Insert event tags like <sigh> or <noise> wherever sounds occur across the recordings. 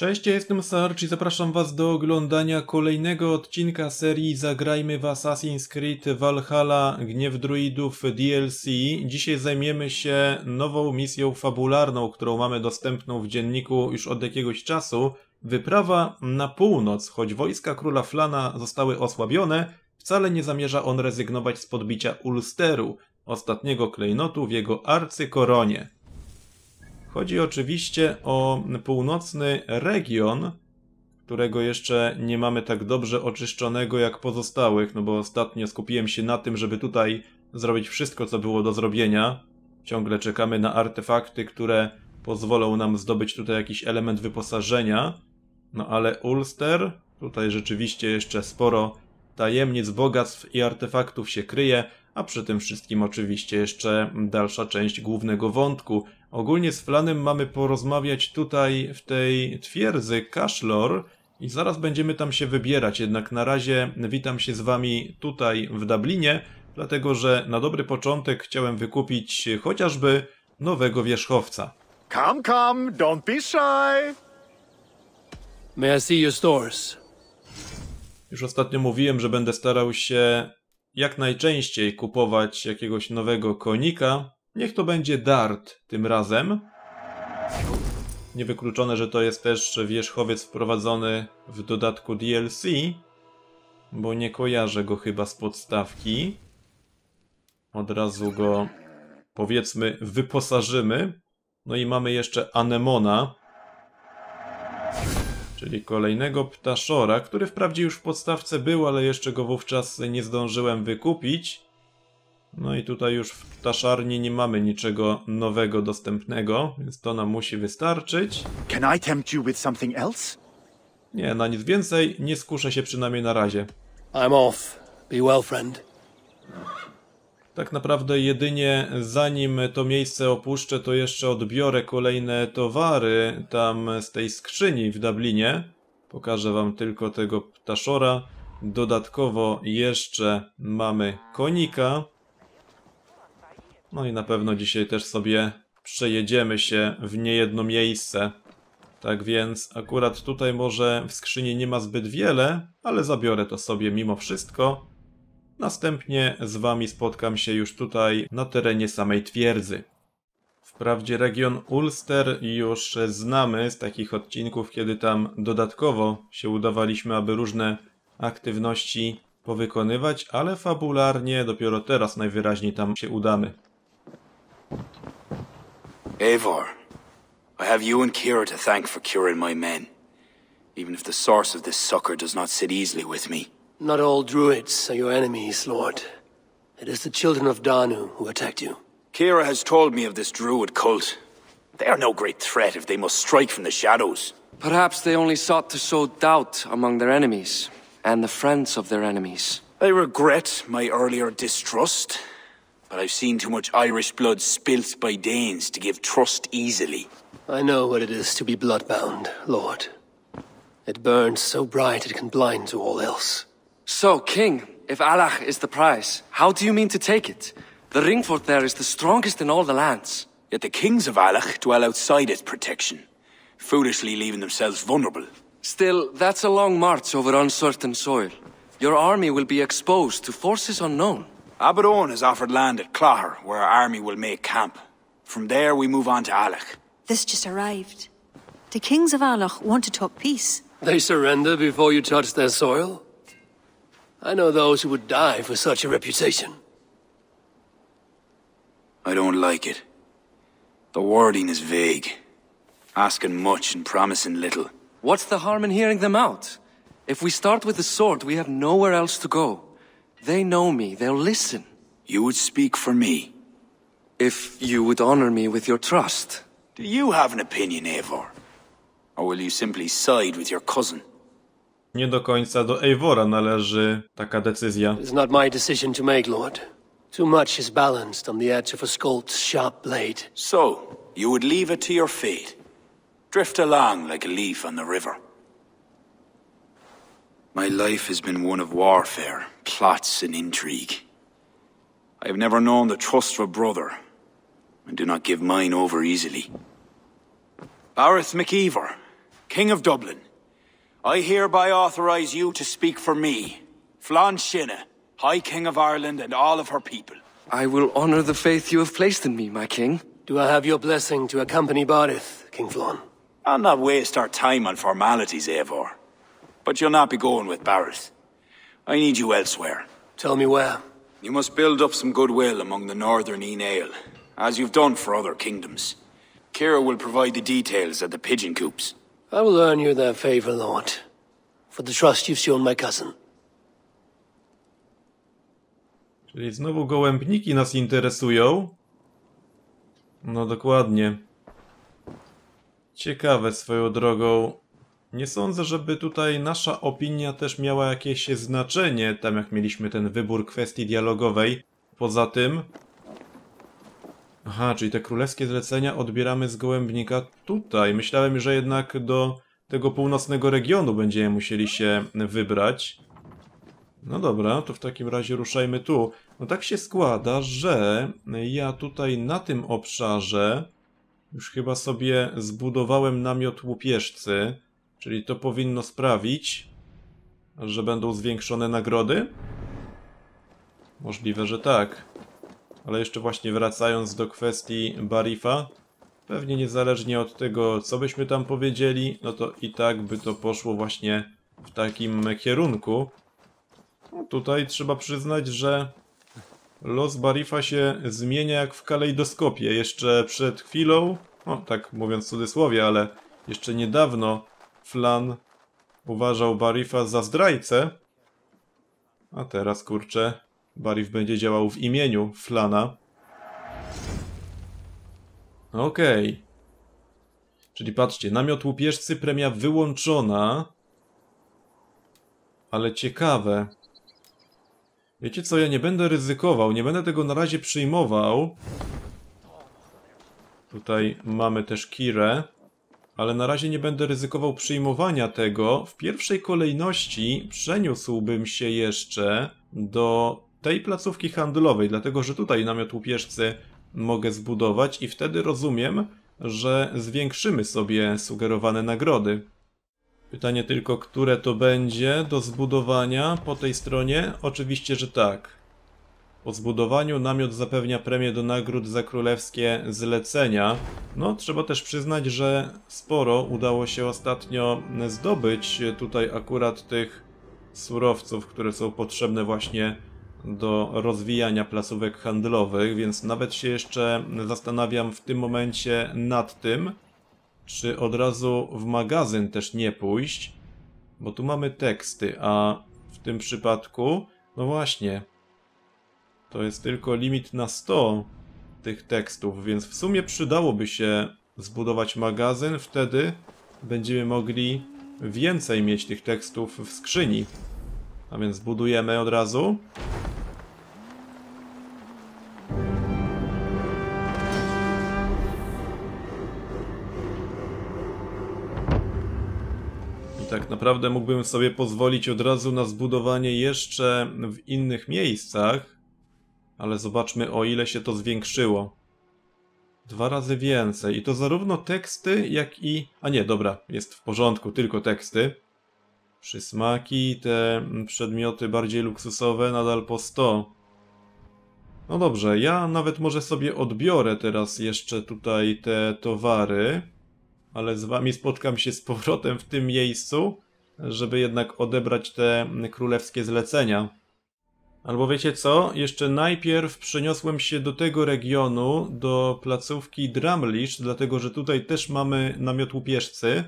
Cześć, ja jestem Sarch i zapraszam was do oglądania kolejnego odcinka serii Zagrajmy w Assassin's Creed Valhalla Gniew Druidów DLC. Dzisiaj zajmiemy się nową misją fabularną, którą mamy dostępną w dzienniku już od jakiegoś czasu. Wyprawa na północ, choć wojska króla Flana zostały osłabione, wcale nie zamierza on rezygnować z podbicia Ulsteru, ostatniego klejnotu w jego arcykoronie. Chodzi oczywiście o północny region, którego jeszcze nie mamy tak dobrze oczyszczonego jak pozostałych, no bo ostatnio skupiłem się na tym, żeby tutaj zrobić wszystko, co było do zrobienia. Ciągle czekamy na artefakty, które pozwolą nam zdobyć tutaj jakiś element wyposażenia. No ale Ulster, tutaj rzeczywiście jeszcze sporo tajemnic, bogactw i artefaktów się kryje, a przy tym wszystkim oczywiście jeszcze dalsza część głównego wątku. Ogólnie z Flanem mamy porozmawiać tutaj w tej twierdzy Kaszlor i zaraz będziemy tam się wybierać, jednak na razie witam się z wami tutaj w Dublinie, dlatego że na dobry początek chciałem wykupić chociażby nowego wierzchowca. Come, come, don't be shy. May I see your stores? Już ostatnio mówiłem, że będę starał się jak najczęściej kupować jakiegoś nowego konika. Niech to będzie Dart tym razem. Niewykluczone, że to jest też wierzchowiec wprowadzony w dodatku DLC, bo nie kojarzę go chyba z podstawki. Od razu go powiedzmy wyposażymy. No i mamy jeszcze Anemona, czyli kolejnego ptaszora, który wprawdzie już w podstawce był, ale jeszcze go wówczas nie zdążyłem wykupić. No i tutaj już w ptaszarni nie mamy niczego nowego dostępnego, więc to nam musi wystarczyć. Can I tempt you with something else? Nie, na nic więcej nie skuszę się przynajmniej na razie. I'm off. Be well, friend. Tak naprawdę jedynie zanim to miejsce opuszczę, to jeszcze odbiorę kolejne towary tam z tej skrzyni w Dublinie. Pokażę wam tylko tego ptaszora. Dodatkowo jeszcze mamy konika. No i na pewno dzisiaj też sobie przejedziemy się w niejedno miejsce. Tak więc akurat tutaj może w skrzyni nie ma zbyt wiele, ale zabiorę to sobie mimo wszystko. Następnie z wami spotkam się już tutaj na terenie samej twierdzy. Wprawdzie region Ulster już znamy z takich odcinków, kiedy tam dodatkowo się udawaliśmy, aby różne aktywności powykonywać, ale fabularnie dopiero teraz najwyraźniej tam się udamy. Eivor, I have you and Kira to thank for curing my men. Even if the source of this succor does not sit easily with me. Not all druids are your enemies, Lord. It is the children of Danu who attacked you. Kira has told me of this druid cult. They are no great threat if they must strike from the shadows. Perhaps they only sought to sow doubt among their enemies, and the friends of their enemies. I regret my earlier distrust, but I've seen too much Irish blood spilt by Danes to give trust easily. I know what it is to be bloodbound, Lord. It burns so bright it can blind to all else. So, King, if Alach is the prize, how do you mean to take it? The Ringfort there is the strongest in all the lands. Yet the kings of Alach dwell outside its protection, foolishly leaving themselves vulnerable. Still, that's a long march over uncertain soil. Your army will be exposed to forces unknown. Abaddon has offered land at Claher, where our army will make camp. From there, we move on to Alach. This just arrived. The kings of Arloch want to talk peace. They surrender before you touch their soil? I know those who would die for such a reputation. I don't like it. The wording is vague, asking much and promising little. What's the harm in hearing them out? If we start with the sword, we have nowhere else to go. They know me, they'll listen. You would speak for me. If you would honor me with your trust. Do you have an opinion, Eivor? Or will you simply side with your cousin? Nie do końca do Eivora należy taka decyzja. It's not my decision to make, Lord. Too much is balanced on the edge of a scold's sharp blade. So, you would leave it to your fate. Drift along like a leaf on the river. My life has been one of warfare, plots, and intrigue. I have never known the trust of a brother, and do not give mine over easily. Bareth McEver, King of Dublin, I hereby authorize you to speak for me, Flan Shinna, High King of Ireland and all of her people. I will honor the faith you have placed in me, my king. Do I have your blessing to accompany Barith, King Flann? I'll not waste our time on formalities, Eivor. But you'll not be going with Barrett. I need you elsewhere. Tell me where. You must build up some goodwill among the northern Enail, as you've done for other kingdoms. Kira will provide the details at the pigeon coops. I will earn you favor, Lord, for the trust you've shown my cousin. Czyli znowu gołębniki nas interesują. No dokładnie. Ciekawe swoją drogą. Nie sądzę, żeby tutaj nasza opinia też miała jakieś znaczenie, tam jak mieliśmy ten wybór kwestii dialogowej. Poza tym... Aha, czyli te królewskie zlecenia odbieramy z gołębnika tutaj. Myślałem, że jednak do tego północnego regionu będziemy musieli się wybrać. No dobra, to w takim razie ruszajmy tu. No tak się składa, że ja tutaj na tym obszarze już chyba sobie zbudowałem namiot łupieżcy, czyli to powinno sprawić, że będą zwiększone nagrody? Możliwe, że tak. Ale jeszcze właśnie wracając do kwestii Barifa, pewnie niezależnie od tego, co byśmy tam powiedzieli, no to i tak by to poszło właśnie w takim kierunku. No tutaj trzeba przyznać, że los Barifa się zmienia jak w kalejdoskopie. Jeszcze przed chwilą, no tak mówiąc w cudzysłowie, ale jeszcze niedawno Flan uważał Barifa za zdrajcę, a teraz kurczę, Barif będzie działał w imieniu Flana. Okej. Czyli patrzcie, namiot łupieżcy premia wyłączona. Ale ciekawe. Wiecie co, ja nie będę ryzykował, nie będę tego na razie przyjmował. Tutaj mamy też Kirę, ale na razie nie będę ryzykował przyjmowania tego. W pierwszej kolejności przeniósłbym się jeszcze do tej placówki handlowej, dlatego że tutaj namiot łupieżcy mogę zbudować i wtedy rozumiem, że zwiększymy sobie sugerowane nagrody. Pytanie tylko, które to będzie do zbudowania po tej stronie? Oczywiście, że tak. Po zbudowaniu namiot zapewnia premię do nagród za królewskie zlecenia. No, trzeba też przyznać, że sporo udało się ostatnio zdobyć tutaj akurat tych surowców, które są potrzebne właśnie do rozwijania placówek handlowych, więc nawet się jeszcze zastanawiam w tym momencie nad tym, czy od razu w magazyn też nie pójść, bo tu mamy teksty, a w tym przypadku, no właśnie, to jest tylko limit na 100 tych tekstów, więc w sumie przydałoby się zbudować magazyn, wtedy będziemy mogli więcej mieć tych tekstów w skrzyni. A więc budujemy od razu. Naprawdę mógłbym sobie pozwolić od razu na zbudowanie jeszcze w innych miejscach, ale zobaczmy o ile się to zwiększyło. Dwa razy więcej. I to zarówno teksty, jak i... A nie, dobra, jest w porządku, tylko teksty. Przysmaki, te przedmioty bardziej luksusowe nadal po 100. No dobrze, ja nawet może sobie odbiorę teraz jeszcze tutaj te towary, ale z wami spotkam się z powrotem w tym miejscu, żeby jednak odebrać te królewskie zlecenia. Albo wiecie co? Jeszcze najpierw przeniosłem się do tego regionu, do placówki Dramlish, dlatego że tutaj też mamy namiot łupieżcy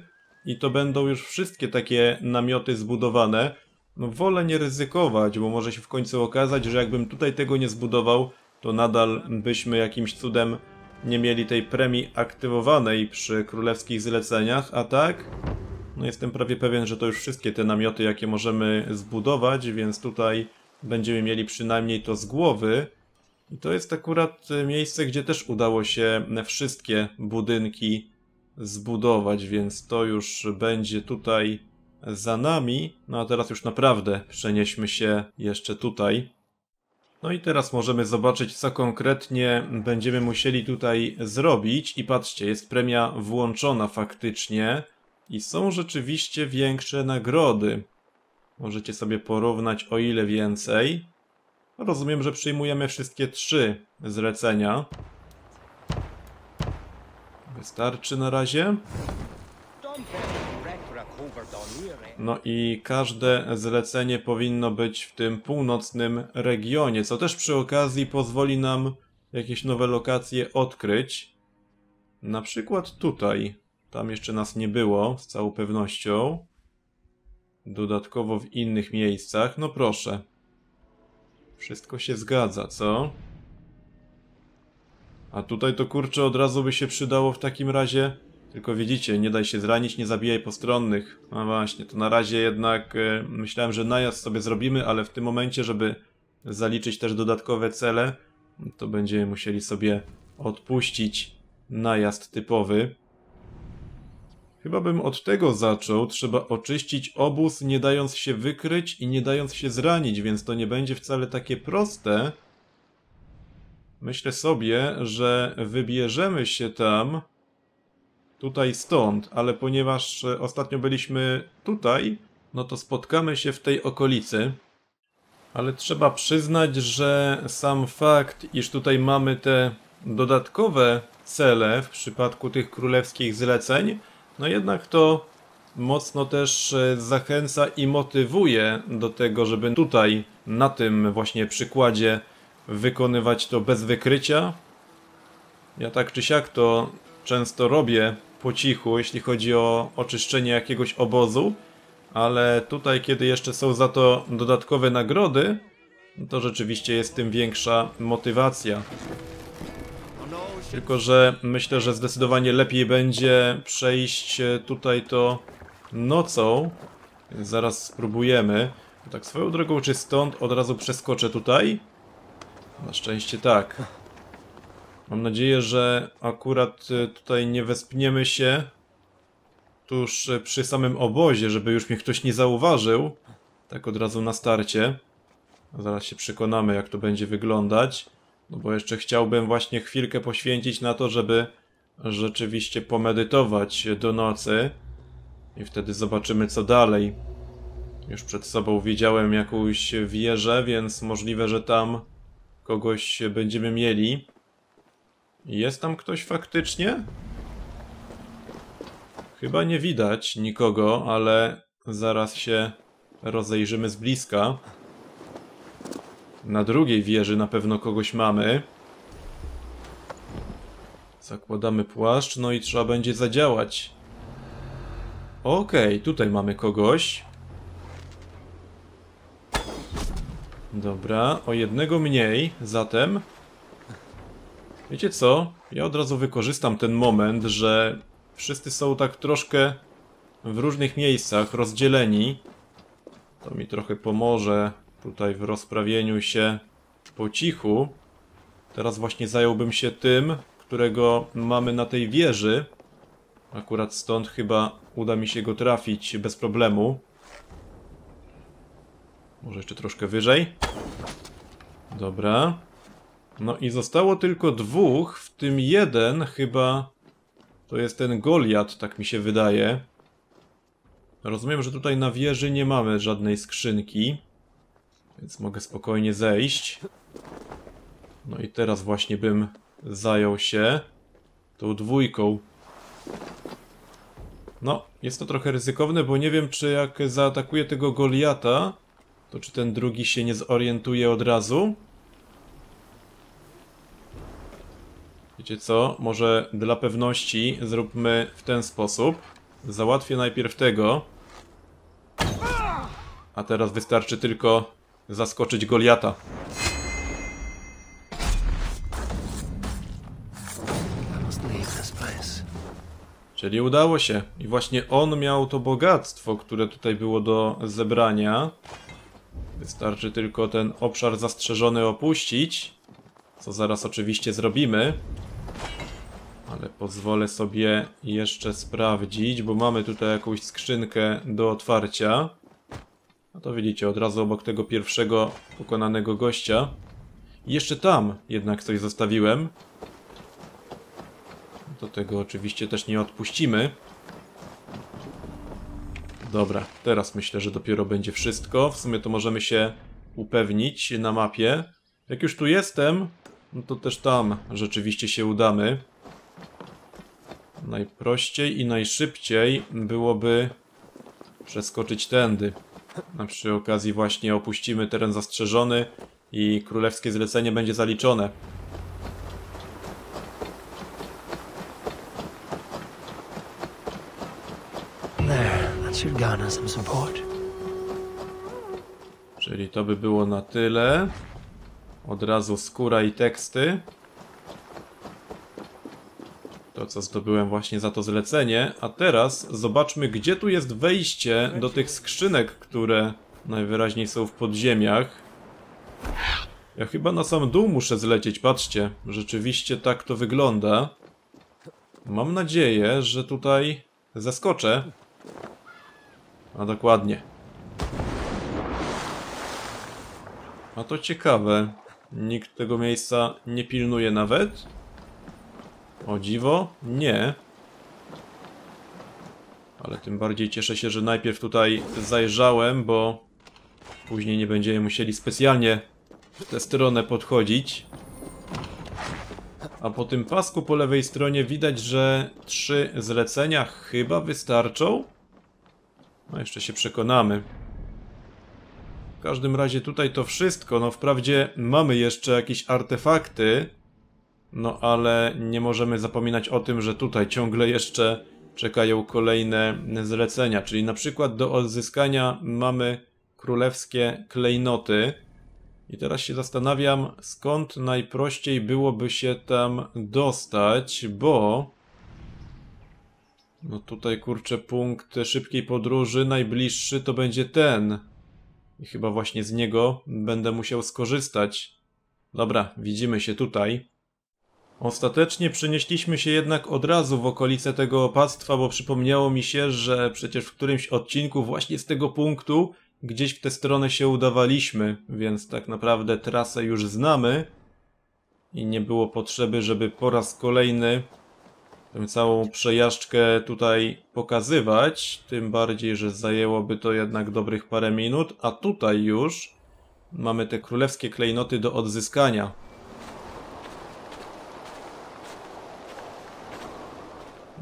i to będą już wszystkie takie namioty zbudowane. No wolę nie ryzykować, bo może się w końcu okazać, że jakbym tutaj tego nie zbudował, to nadal byśmy jakimś cudem nie mieli tej premii aktywowanej przy królewskich zleceniach, a tak? No jestem prawie pewien, że to już wszystkie te namioty, jakie możemy zbudować, więc tutaj będziemy mieli przynajmniej to z głowy. I to jest akurat miejsce, gdzie też udało się wszystkie budynki zbudować, więc to już będzie tutaj za nami. No a teraz już naprawdę przenieśmy się jeszcze tutaj. No i teraz możemy zobaczyć, co konkretnie będziemy musieli tutaj zrobić. I patrzcie, jest premia włączona faktycznie. I są rzeczywiście większe nagrody. Możecie sobie porównać o ile więcej. Rozumiem, że przyjmujemy wszystkie trzy zlecenia. Wystarczy na razie. No i każde zlecenie powinno być w tym północnym regionie, co też przy okazji pozwoli nam jakieś nowe lokacje odkryć. Na przykład tutaj. Tam jeszcze nas nie było, z całą pewnością. Dodatkowo w innych miejscach. No proszę. Wszystko się zgadza, co? A tutaj to kurczę od razu by się przydało w takim razie. Tylko widzicie, nie daj się zranić, nie zabijaj postronnych. No właśnie, to na razie jednak e, myślałem, że najazd sobie zrobimy, ale w tym momencie, żeby zaliczyć też dodatkowe cele, to będziemy musieli sobie odpuścić najazd typowy. Chyba bym od tego zaczął. Trzeba oczyścić obóz, nie dając się wykryć i nie dając się zranić, więc to nie będzie wcale takie proste. Myślę sobie, że wybierzemy się tam tutaj stąd, ale ponieważ ostatnio byliśmy tutaj, no to spotkamy się w tej okolicy. Ale trzeba przyznać, że sam fakt, iż tutaj mamy te dodatkowe cele w przypadku tych królewskich zleceń, no jednak to mocno też e, zachęca i motywuje do tego, żeby tutaj na tym właśnie przykładzie wykonywać to bez wykrycia. Ja tak czy siak to często robię po cichu, jeśli chodzi o oczyszczenie jakiegoś obozu, ale tutaj, kiedy jeszcze są za to dodatkowe nagrody, to rzeczywiście jest tym większa motywacja. Tylko, że myślę, że zdecydowanie lepiej będzie przejść tutaj to nocą. Więc zaraz spróbujemy. Tak swoją drogą, czy stąd od razu przeskoczę tutaj? Na szczęście tak. Mam nadzieję, że akurat y, tutaj nie wespniemy się tuż y, przy samym obozie, żeby już mnie ktoś nie zauważył. Tak od razu na starcie. Zaraz się przekonamy, jak to będzie wyglądać. No bo jeszcze chciałbym właśnie chwilkę poświęcić na to, żeby rzeczywiście pomedytować do nocy. I wtedy zobaczymy, co dalej. Już przed sobą widziałem jakąś wieżę, więc możliwe, że tam kogoś będziemy mieli. Jest tam ktoś faktycznie? Chyba nie widać nikogo, ale zaraz się rozejrzymy z bliska. Na drugiej wieży na pewno kogoś mamy. Zakładamy płaszcz, no i trzeba będzie zadziałać. Okej, okay, tutaj mamy kogoś. Dobra, o jednego mniej, zatem Wiecie co? Ja od razu wykorzystam ten moment, że wszyscy są tak troszkę w różnych miejscach rozdzieleni. To mi trochę pomoże tutaj w rozprawieniu się po cichu. Teraz właśnie zająłbym się tym, którego mamy na tej wieży. Akurat stąd chyba uda mi się go trafić bez problemu. Może jeszcze troszkę wyżej. Dobra. No i zostało tylko dwóch, w tym jeden chyba to jest ten Goliat, tak mi się wydaje. Rozumiem, że tutaj na wieży nie mamy żadnej skrzynki, więc mogę spokojnie zejść. No i teraz właśnie bym zajął się tą dwójką. No, jest to trochę ryzykowne, bo nie wiem, czy jak zaatakuję tego Goliata, to czy ten drugi się nie zorientuje od razu. Wiecie co? Może dla pewności zróbmy w ten sposób. Załatwię najpierw tego. A teraz wystarczy tylko zaskoczyć Goliata. Czyli udało się. I właśnie on miał to bogactwo, które tutaj było do zebrania. Wystarczy tylko ten obszar zastrzeżony opuścić. Co zaraz oczywiście zrobimy. Ale pozwolę sobie jeszcze sprawdzić, bo mamy tutaj jakąś skrzynkę do otwarcia. To widzicie, od razu obok tego pierwszego pokonanego gościa. I jeszcze tam jednak coś zostawiłem. Do tego oczywiście też nie odpuścimy. Dobra, teraz myślę, że dopiero będzie wszystko. W sumie to możemy się upewnić na mapie. Jak już tu jestem, no to też tam rzeczywiście się udamy. Najprościej i najszybciej byłoby przeskoczyć tędy. A przy okazji właśnie opuścimy teren zastrzeżony i królewskie zlecenie będzie zaliczone. Czyli to by było na tyle. Od razu skóra i teksty. To, co zdobyłem właśnie za to zlecenie. A teraz zobaczmy, gdzie tu jest wejście do tych skrzynek, które najwyraźniej są w podziemiach. Ja chyba na sam dół muszę zlecieć, patrzcie. Rzeczywiście tak to wygląda. Mam nadzieję, że tutaj zaskoczę. A dokładnie. A to ciekawe. Nikt tego miejsca nie pilnuje nawet? O dziwo? Nie. Ale tym bardziej cieszę się, że najpierw tutaj zajrzałem, bo później nie będziemy musieli specjalnie w tę stronę podchodzić. A po tym pasku po lewej stronie widać, że trzy zlecenia chyba wystarczą. No jeszcze się przekonamy. W każdym razie tutaj to wszystko. No wprawdzie mamy jeszcze jakieś artefakty. No ale nie możemy zapominać o tym, że tutaj ciągle jeszcze czekają kolejne zlecenia. Czyli na przykład do odzyskania mamy królewskie klejnoty. I teraz się zastanawiam, skąd najprościej byłoby się tam dostać, bo... No tutaj kurczę punkt szybkiej podróży, najbliższy to będzie ten. I chyba właśnie z niego będę musiał skorzystać. Dobra, widzimy się tutaj. Ostatecznie przenieśliśmy się jednak od razu w okolice tego opactwa, bo przypomniało mi się, że przecież w którymś odcinku właśnie z tego punktu gdzieś w tę stronę się udawaliśmy, więc tak naprawdę trasę już znamy i nie było potrzeby, żeby po raz kolejny tę całą przejażdżkę tutaj pokazywać, tym bardziej, że zajęłoby to jednak dobrych parę minut, a tutaj już mamy te królewskie klejnoty do odzyskania.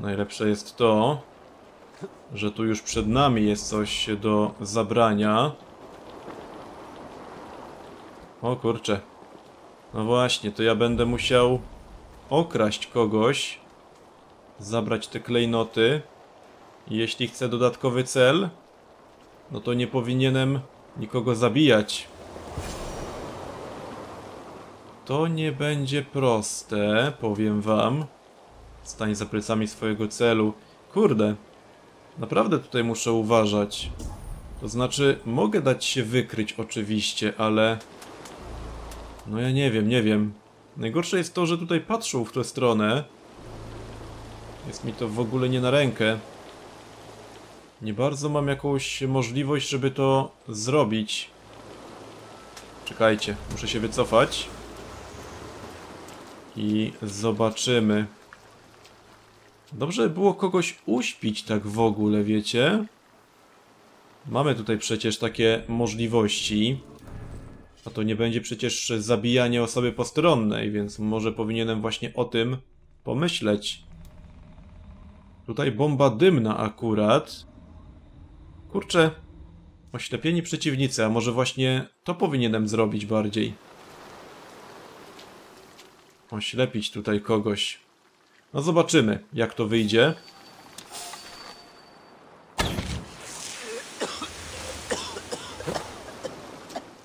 Najlepsze jest to, że tu już przed nami jest coś do zabrania. O kurczę. No właśnie, to ja będę musiał okraść kogoś, zabrać te klejnoty. Jeśli chcę dodatkowy cel, no to nie powinienem nikogo zabijać. To nie będzie proste, powiem wam. Stań za plecami swojego celu. Kurde, naprawdę tutaj muszę uważać. To znaczy, mogę dać się wykryć oczywiście, ale... No ja nie wiem, nie wiem. Najgorsze jest to, że tutaj patrzą w tę stronę. Jest mi to w ogóle nie na rękę. Nie bardzo mam jakąś możliwość, żeby to zrobić. Czekajcie, muszę się wycofać. I zobaczymy. Dobrze by było kogoś uśpić tak w ogóle, wiecie? Mamy tutaj przecież takie możliwości. A to nie będzie przecież zabijanie osoby postronnej, więc może powinienem właśnie o tym pomyśleć. Tutaj bomba dymna akurat. Kurczę, oślepieni przeciwnicy, a może właśnie to powinienem zrobić bardziej. Oślepić tutaj kogoś. No zobaczymy, jak to wyjdzie.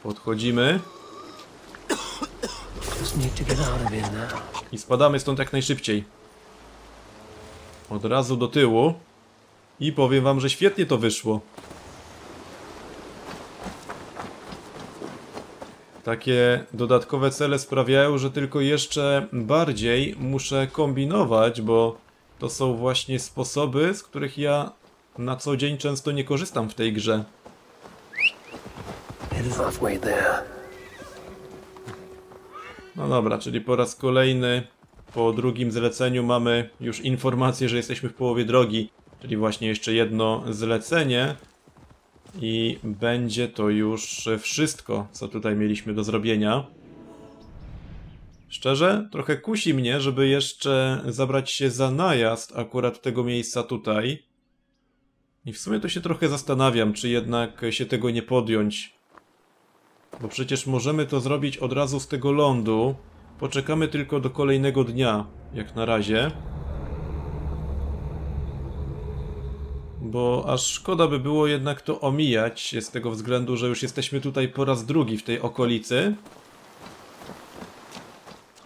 Podchodzimy. I spadamy stąd jak najszybciej. Od razu do tyłu. I powiem wam, że świetnie to wyszło. Takie dodatkowe cele sprawiają, że tylko jeszcze bardziej muszę kombinować, bo to są właśnie sposoby, z których ja na co dzień często nie korzystam w tej grze. No dobra, czyli po raz kolejny po drugim zleceniu mamy już informację, że jesteśmy w połowie drogi, czyli właśnie jeszcze jedno zlecenie. I będzie to już wszystko, co tutaj mieliśmy do zrobienia. Szczerze, trochę kusi mnie, żeby jeszcze zabrać się za najazd akurat tego miejsca tutaj. I w sumie to się trochę zastanawiam, czy jednak się tego nie podjąć. Bo przecież możemy to zrobić od razu z tego lądu. Poczekamy tylko do kolejnego dnia, jak na razie. Bo aż szkoda by było jednak to omijać, z tego względu, że już jesteśmy tutaj po raz drugi w tej okolicy.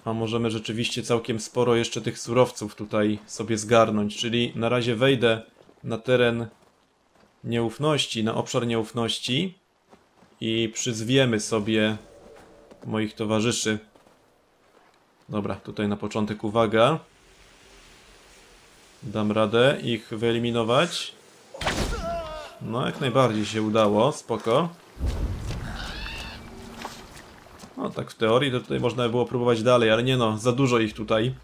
A możemy rzeczywiście całkiem sporo jeszcze tych surowców tutaj sobie zgarnąć, czyli na razie wejdę na teren nieufności, na obszar nieufności i przyzwiemy sobie moich towarzyszy. Dobra, tutaj na początek uwaga. Dam radę ich wyeliminować. No, jak najbardziej się udało, spoko. No, tak w teorii to tutaj można by było próbować dalej, ale nie no, za dużo ich tutaj.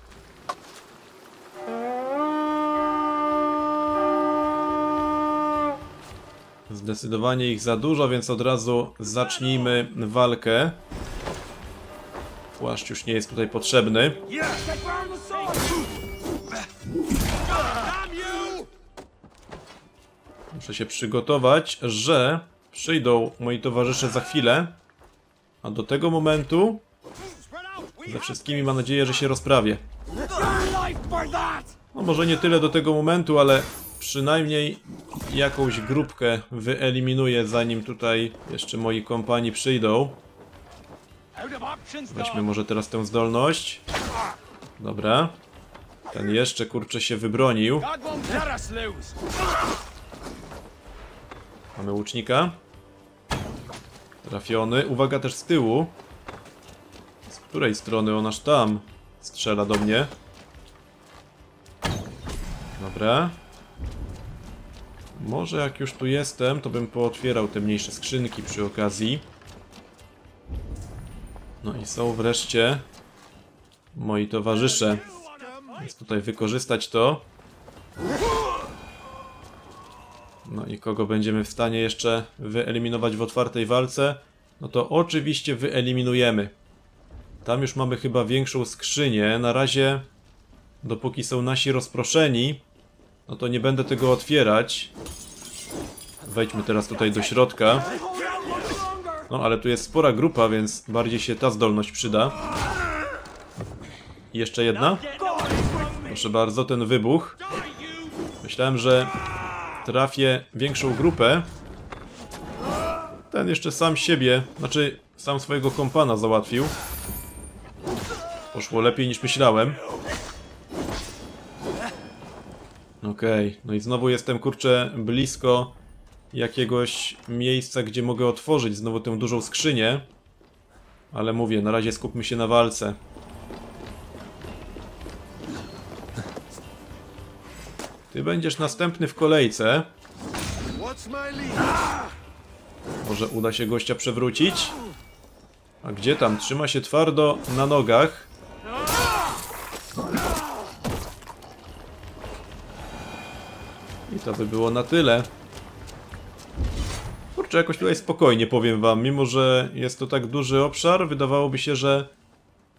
Zdecydowanie ich za dużo, więc od razu zacznijmy walkę. Płaszcz już nie jest tutaj potrzebny. Muszę się przygotować, że przyjdą moi towarzysze za chwilę. A do tego momentu ze wszystkimi mam nadzieję, że się rozprawię. No może nie tyle do tego momentu, ale przynajmniej jakąś grupkę wyeliminuję zanim tutaj jeszcze moi kompani przyjdą. Weźmy może teraz tę zdolność. Dobra. Ten jeszcze kurczę się wybronił. Mamy łucznika. Trafiony. Uwaga też z tyłu. Z której strony on aż tam strzela do mnie? Dobra. Może jak już tu jestem, to bym pootwierał te mniejsze skrzynki przy okazji. No i są wreszcie moi towarzysze. Więc tutaj wykorzystać to. No i kogo będziemy w stanie jeszcze wyeliminować w otwartej walce? No to oczywiście wyeliminujemy. Tam już mamy chyba większą skrzynię. Na razie, dopóki są nasi rozproszeni, no to nie będę tego otwierać. Wejdźmy teraz tutaj do środka. No ale tu jest spora grupa, więc bardziej się ta zdolność przyda. I jeszcze jedna. Proszę bardzo, ten wybuch. Myślałem, że trafię większą grupę. Ten jeszcze sam siebie, znaczy sam swojego kompana załatwił. Poszło lepiej niż myślałem. Okej, okay. no i znowu jestem kurczę blisko jakiegoś miejsca, gdzie mogę otworzyć znowu tę dużą skrzynię. Ale mówię, na razie skupmy się na walce. Ty będziesz następny w kolejce. Może uda się gościa przewrócić? A gdzie tam? Trzyma się twardo na nogach. I to by było na tyle. Kurczę, jakoś tutaj spokojnie powiem wam, mimo że jest to tak duży obszar, wydawałoby się, że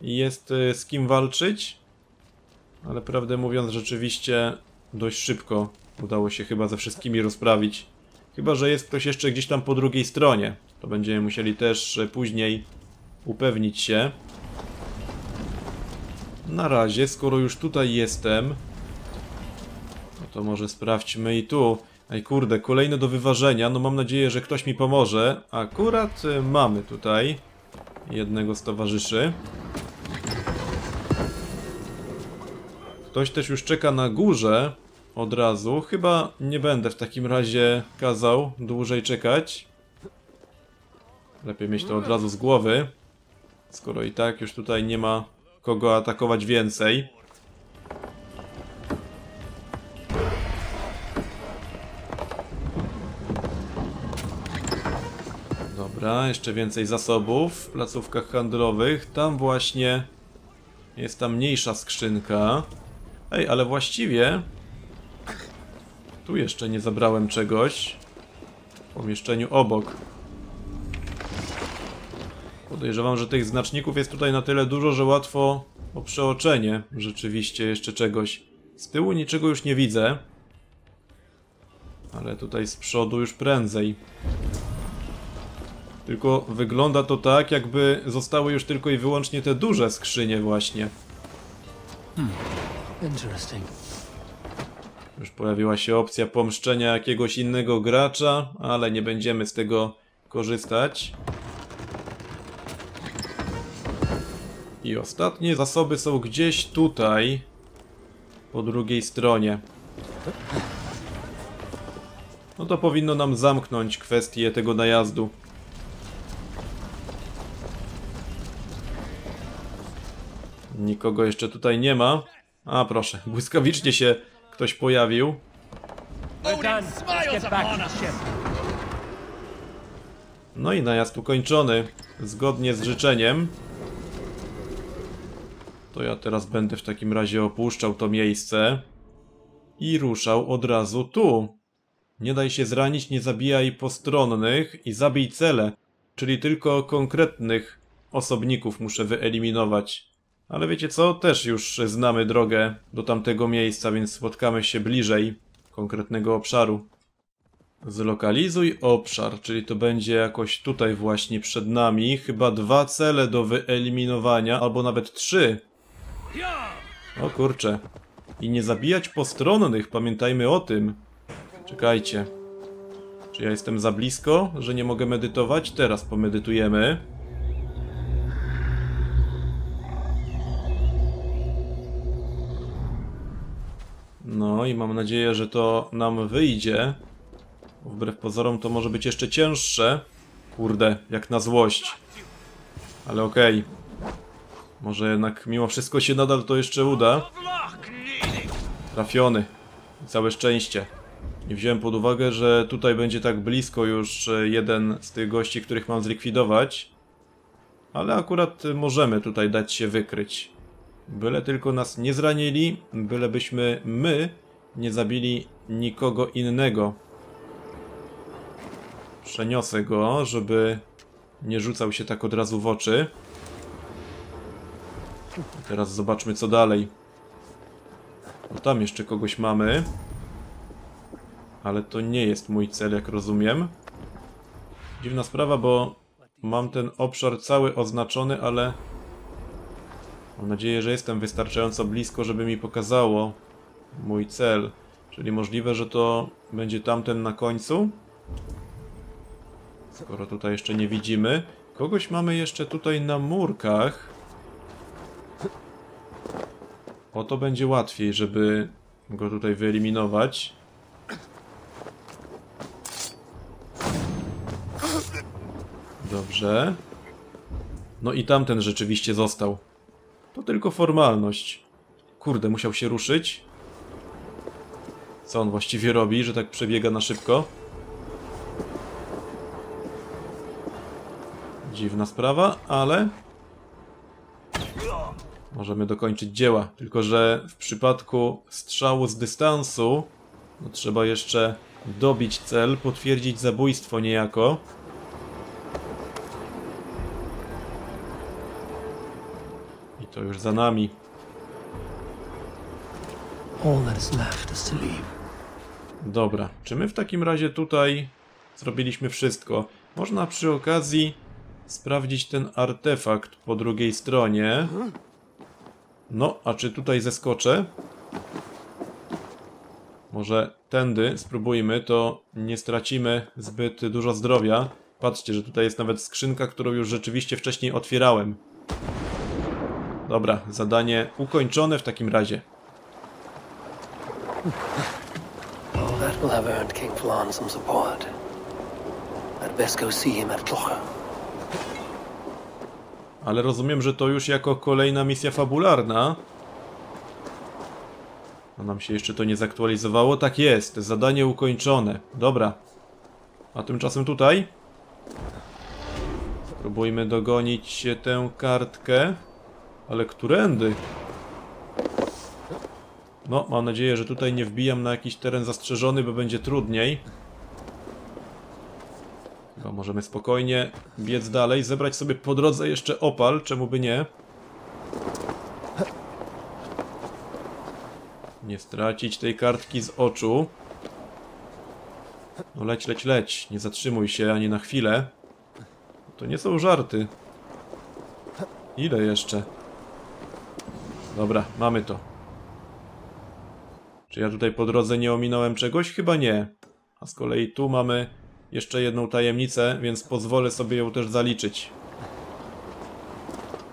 jest y, z kim walczyć. Ale prawdę mówiąc, rzeczywiście dość szybko udało się chyba ze wszystkimi rozprawić. Chyba, że jest ktoś jeszcze gdzieś tam po drugiej stronie. To będziemy musieli też y, później upewnić się. Na razie, skoro już tutaj jestem, no to może sprawdźmy i tu. Ej kurde, kolejne do wyważenia. No mam nadzieję, że ktoś mi pomoże. Akurat y, mamy tutaj jednego z towarzyszy. Ktoś też już czeka na górze od razu. Chyba nie będę w takim razie kazał dłużej czekać. Lepiej mieć to od razu z głowy. Skoro i tak już tutaj nie ma kogo atakować więcej. Dobra, jeszcze więcej zasobów w placówkach handlowych. Tam właśnie jest ta mniejsza skrzynka. Ej, ale właściwie tu jeszcze nie zabrałem czegoś. pomieszczeniu obok. Podejrzewam, że tych znaczników jest tutaj na tyle dużo, że łatwo o przeoczenie rzeczywiście jeszcze czegoś. Z tyłu niczego już nie widzę. Ale tutaj z przodu już prędzej. Tylko wygląda to tak, jakby zostały już tylko i wyłącznie te duże skrzynie właśnie. Interesting. Już pojawiła się opcja pomszczenia jakiegoś innego gracza, ale nie będziemy z tego korzystać. I ostatnie zasoby są gdzieś tutaj, po drugiej stronie. No to powinno nam zamknąć kwestię tego najazdu. Nikogo jeszcze tutaj nie ma. A proszę, błyskawicznie się ktoś pojawił. No i najazd ukończony, zgodnie z życzeniem. To ja teraz będę w takim razie opuszczał to miejsce i ruszał od razu tu. Nie daj się zranić, nie zabijaj postronnych i zabij cele, czyli tylko konkretnych osobników muszę wyeliminować. Ale wiecie co? Też już znamy drogę do tamtego miejsca, więc spotkamy się bliżej konkretnego obszaru. Zlokalizuj obszar, czyli to będzie jakoś tutaj właśnie przed nami. Chyba dwa cele do wyeliminowania, albo nawet trzy. O kurczę. I nie zabijać postronnych, pamiętajmy o tym. Czekajcie. Czy ja jestem za blisko, że nie mogę medytować? Teraz pomedytujemy. No i mam nadzieję, że to nam wyjdzie. Wbrew pozorom to może być jeszcze cięższe. Kurde, jak na złość. Ale okej. Może jednak mimo wszystko się nadal to jeszcze uda. Trafiony. Całe szczęście. Nie wziąłem pod uwagę, że tutaj będzie tak blisko już e, jeden z tych gości, których mam zlikwidować. Ale akurat możemy tutaj dać się wykryć. Byle tylko nas nie zranili, bylebyśmy my nie zabili nikogo innego. Przeniosę go, żeby nie rzucał się tak od razu w oczy. Teraz zobaczmy co dalej. Bo tam jeszcze kogoś mamy. Ale to nie jest mój cel, jak rozumiem. Dziwna sprawa, bo mam ten obszar cały oznaczony, ale Mam nadzieję, że jestem wystarczająco blisko, żeby mi pokazało mój cel. Czyli możliwe, że to będzie tamten na końcu? Skoro tutaj jeszcze nie widzimy. Kogoś mamy jeszcze tutaj na murkach. O to będzie łatwiej, żeby go tutaj wyeliminować. Dobrze. No i tamten rzeczywiście został. To tylko formalność. Kurde, musiał się ruszyć. Co on właściwie robi, że tak przebiega na szybko? Dziwna sprawa, ale... Możemy dokończyć dzieła. Tylko, że w przypadku strzału z dystansu no, trzeba jeszcze dobić cel, potwierdzić zabójstwo niejako. To już za nami. Dobra, czy my w takim razie tutaj zrobiliśmy wszystko? Można przy okazji sprawdzić ten artefakt po drugiej stronie. No, a czy tutaj zeskoczę? Może tędy spróbujmy, to nie stracimy zbyt dużo zdrowia. Patrzcie, że tutaj jest nawet skrzynka, którą już rzeczywiście wcześniej otwierałem. Dobra, zadanie ukończone w takim razie. Oh, that will have earned King Flan some support. I'd best go see him at Clocher. Ale rozumiem, że to już jako kolejna misja fabularna. A nam się jeszcze to nie zaktualizowało. Tak jest, zadanie ukończone. Dobra. A tymczasem tutaj? Spróbujmy dogonić tę kartkę. Ale którędy? No, mam nadzieję, że tutaj nie wbijam na jakiś teren zastrzeżony, bo będzie trudniej. możemy spokojnie biec dalej, zebrać sobie po drodze jeszcze opal, czemu by nie. Nie stracić tej kartki z oczu. No leć, leć, leć. Nie zatrzymuj się ani na chwilę. To nie są żarty. Ile jeszcze? Dobra, mamy to. Czy ja tutaj po drodze nie ominąłem czegoś? Chyba nie. A z kolei tu mamy jeszcze jedną tajemnicę, więc pozwolę sobie ją też zaliczyć.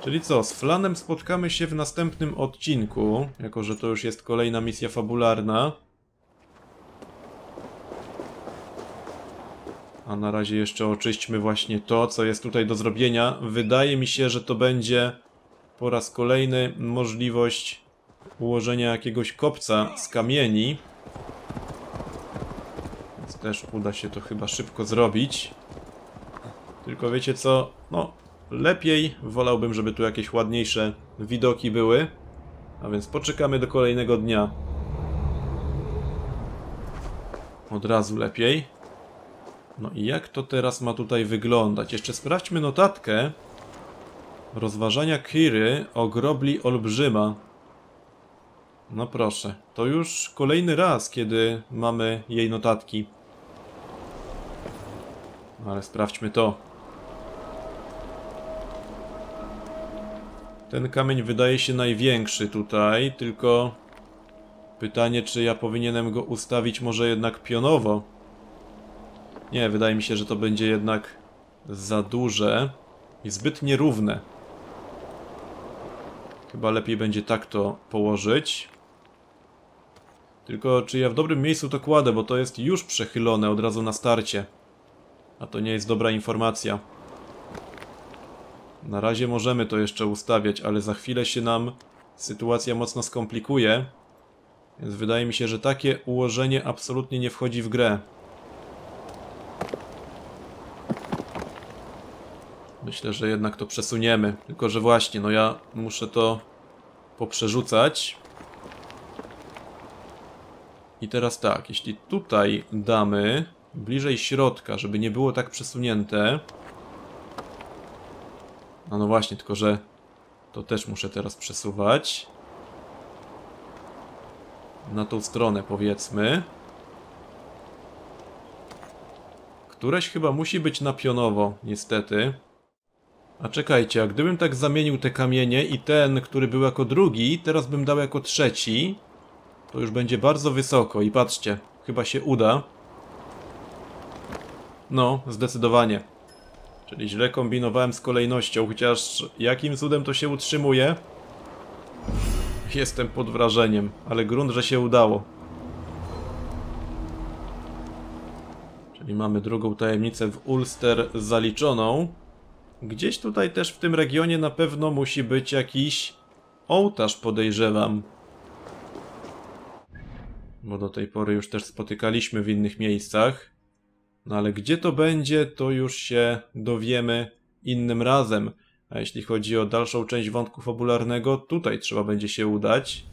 Czyli co, z Flanem spotkamy się w następnym odcinku, jako że to już jest kolejna misja fabularna. A na razie jeszcze oczyśćmy właśnie to, co jest tutaj do zrobienia. Wydaje mi się, że to będzie po raz kolejny możliwość ułożenia jakiegoś kopca z kamieni. Więc też uda się to chyba szybko zrobić. Tylko wiecie co, no lepiej wolałbym, żeby tu jakieś ładniejsze widoki były. A więc poczekamy do kolejnego dnia. Od razu lepiej. No i jak to teraz ma tutaj wyglądać? Jeszcze sprawdźmy notatkę. Rozważania Kiry o grobli olbrzyma. No proszę, to już kolejny raz, kiedy mamy jej notatki. No Ale sprawdźmy to. Ten kamień wydaje się największy tutaj, tylko pytanie, czy ja powinienem go ustawić może jednak pionowo. Nie, wydaje mi się, że to będzie jednak za duże i zbyt nierówne. Chyba lepiej będzie tak to położyć. Tylko czy ja w dobrym miejscu to kładę, bo to jest już przechylone od razu na starcie. A to nie jest dobra informacja. Na razie możemy to jeszcze ustawiać, ale za chwilę się nam sytuacja mocno skomplikuje. Więc wydaje mi się, że takie ułożenie absolutnie nie wchodzi w grę. Myślę, że jednak to przesuniemy. Tylko, że właśnie, no ja muszę to poprzerzucać. I teraz tak, jeśli tutaj damy bliżej środka, żeby nie było tak przesunięte. No no właśnie, tylko że to też muszę teraz przesuwać. Na tą stronę powiedzmy. Któreś chyba musi być na pionowo, niestety. A czekajcie, a gdybym tak zamienił te kamienie i ten, który był jako drugi, teraz bym dał jako trzeci, to już będzie bardzo wysoko i patrzcie, chyba się uda. No, zdecydowanie. Czyli źle kombinowałem z kolejnością, chociaż jakim cudem to się utrzymuje? Jestem pod wrażeniem, ale grunt, że się udało. Czyli mamy drugą tajemnicę w Ulster zaliczoną. Gdzieś tutaj też w tym regionie na pewno musi być jakiś ołtarz, podejrzewam. Bo do tej pory już też spotykaliśmy w innych miejscach. No ale gdzie to będzie, to już się dowiemy innym razem. A jeśli chodzi o dalszą część wątku fabularnego, tutaj trzeba będzie się udać.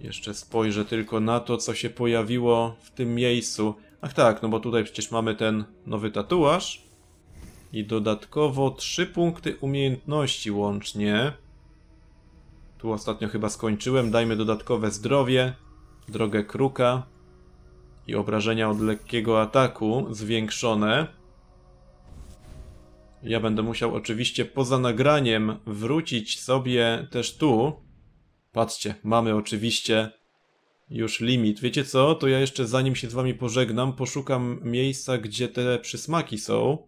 Jeszcze spojrzę tylko na to, co się pojawiło w tym miejscu. Ach tak, no bo tutaj przecież mamy ten nowy tatuaż. I dodatkowo 3 punkty umiejętności łącznie. Tu ostatnio chyba skończyłem. Dajmy dodatkowe zdrowie, drogę kruka i obrażenia od lekkiego ataku zwiększone. Ja będę musiał oczywiście poza nagraniem wrócić sobie też tu. Patrzcie, mamy oczywiście już limit. Wiecie co? To ja jeszcze zanim się z wami pożegnam, poszukam miejsca, gdzie te przysmaki są.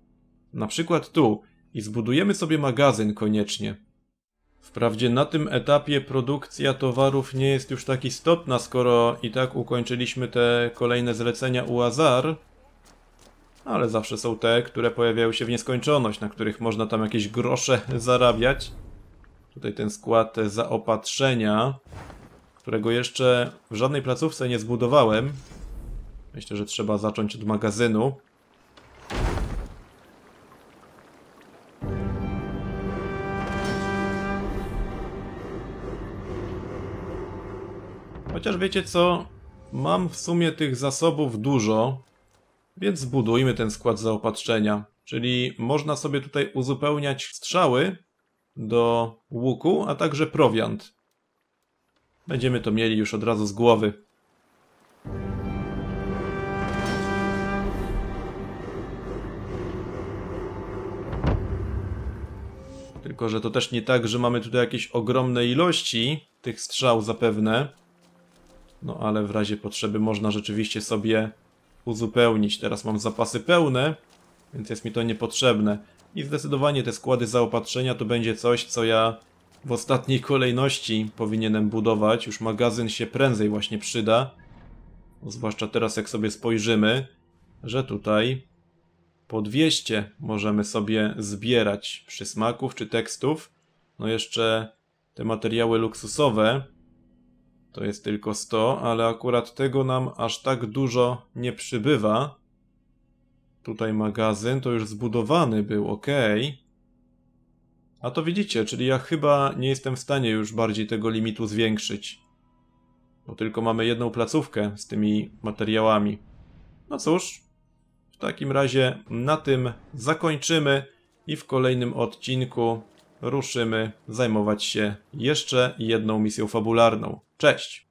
Na przykład tu. I zbudujemy sobie magazyn koniecznie. Wprawdzie na tym etapie produkcja towarów nie jest już tak istotna, skoro i tak ukończyliśmy te kolejne zlecenia u Azar, ale zawsze są te, które pojawiają się w nieskończoność, na których można tam jakieś grosze <laughs> zarabiać. Tutaj ten skład zaopatrzenia, którego jeszcze w żadnej placówce nie zbudowałem. Myślę, że trzeba zacząć od magazynu. Chociaż wiecie co? Mam w sumie tych zasobów dużo. Więc zbudujmy ten skład zaopatrzenia. Czyli można sobie tutaj uzupełniać strzały do łuku, a także prowiant. Będziemy to mieli już od razu z głowy. Tylko, że to też nie tak, że mamy tutaj jakieś ogromne ilości tych strzał zapewne. No ale w razie potrzeby można rzeczywiście sobie uzupełnić. Teraz mam zapasy pełne, więc jest mi to niepotrzebne. I zdecydowanie te składy zaopatrzenia to będzie coś, co ja w ostatniej kolejności powinienem budować. Już magazyn się prędzej właśnie przyda. Zwłaszcza teraz jak sobie spojrzymy, że tutaj po 200 możemy sobie zbierać przysmaków czy tekstów. No jeszcze te materiały luksusowe to jest tylko 100, ale akurat tego nam aż tak dużo nie przybywa. Tutaj magazyn to już zbudowany był, ok. A to widzicie, czyli ja chyba nie jestem w stanie już bardziej tego limitu zwiększyć. Bo tylko mamy jedną placówkę z tymi materiałami. No cóż, w takim razie na tym zakończymy i w kolejnym odcinku ruszymy zajmować się jeszcze jedną misją fabularną. Cześć!